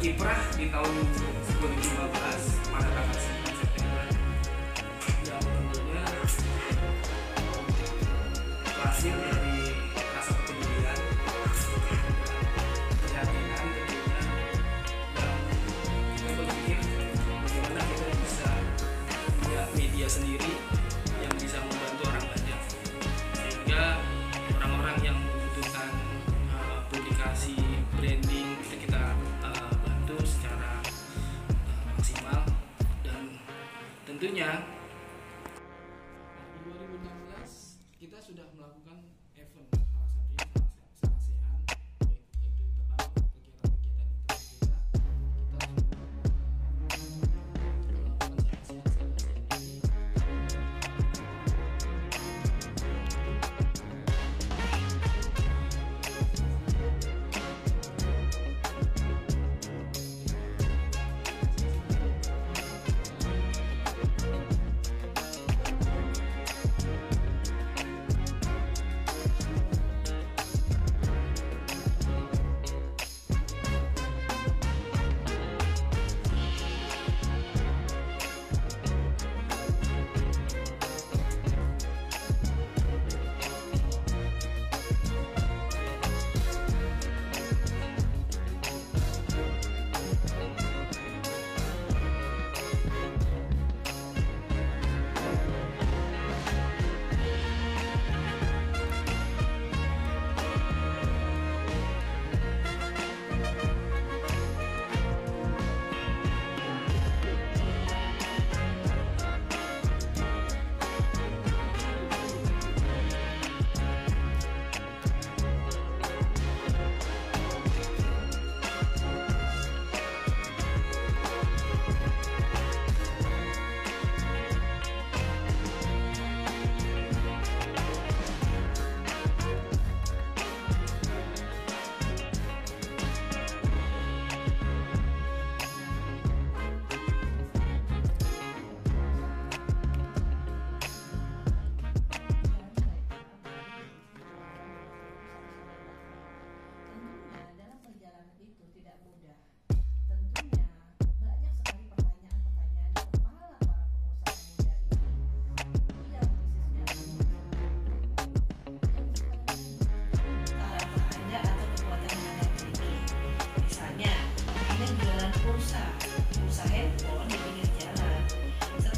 berkiprah di tahun 2015 pada tanggal 9 September yang tentunya berhasil ya, dari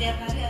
externa de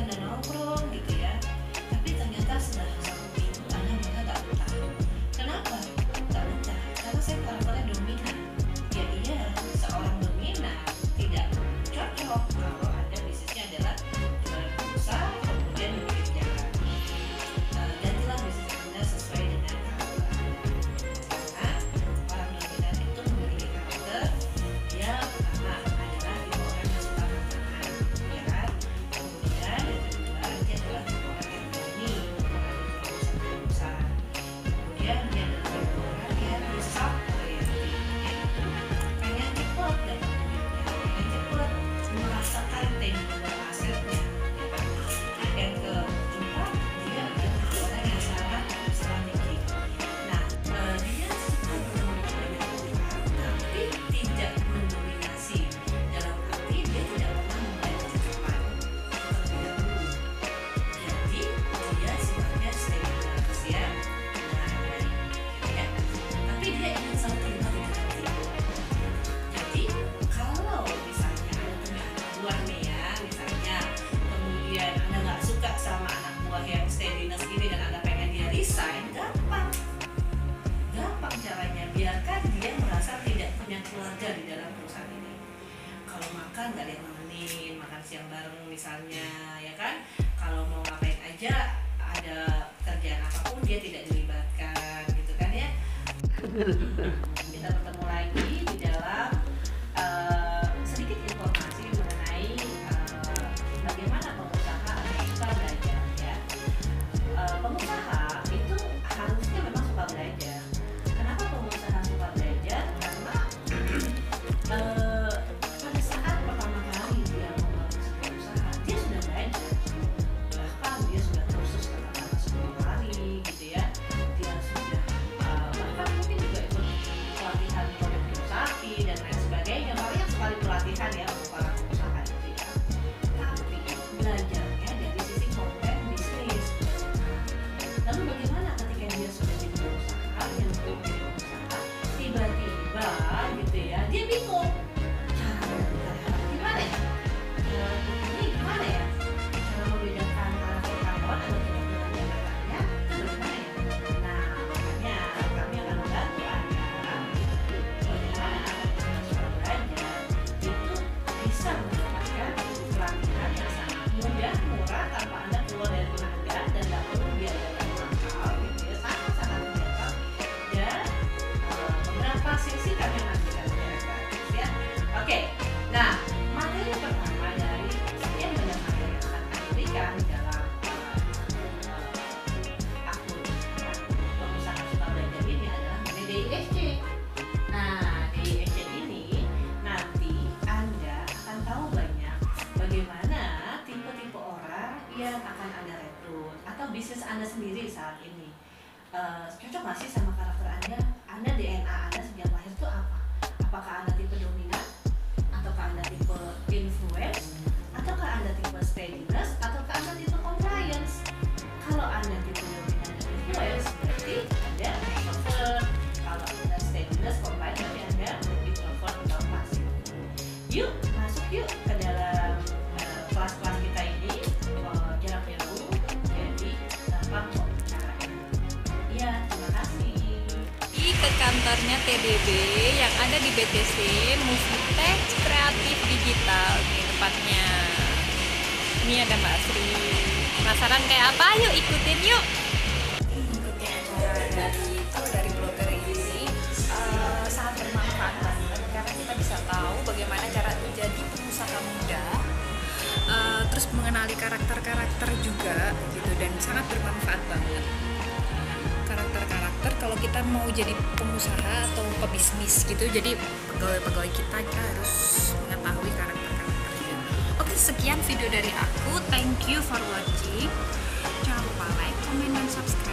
membiarkan dia merasa tidak punya keluarga di dalam perusahaan ini. Kalau makan nggak ada yang nemenin makan siang bareng misalnya ya kan? Kalau mau ngapain aja ada kerjaan apa pun dia tidak dilibatkan gitu kan ya? Kita yang akan anda rekrut. Atau bisnis anda sendiri saat ini. Eh, cocok nggak sih sama karakter anda? Anda DNA anda sejak lahir itu apa? Apakah anda tipe dominan? Ataukah anda tipe influence? Ataukah anda tipe steadiness kantornya TDB yang ada di BTC Movie Tech Kreatif Digital nih tempatnya. Ini ada Mbak Sri. Penasaran kayak apa? Yuk ikutin yuk. Ikuti dari dari blogger ini eh, sangat bermanfaat banget karena kita bisa tahu bagaimana cara menjadi pengusaha muda. eh, terus mengenali karakter-karakter juga gitu dan sangat bermanfaat banget kalau kita mau jadi pengusaha atau pebisnis gitu jadi pegawai-pegawai kita kita harus mengetahui karakter-karakternya. Oke sekian video dari aku. Thank you for watching. Jangan lupa like comment dan subscribe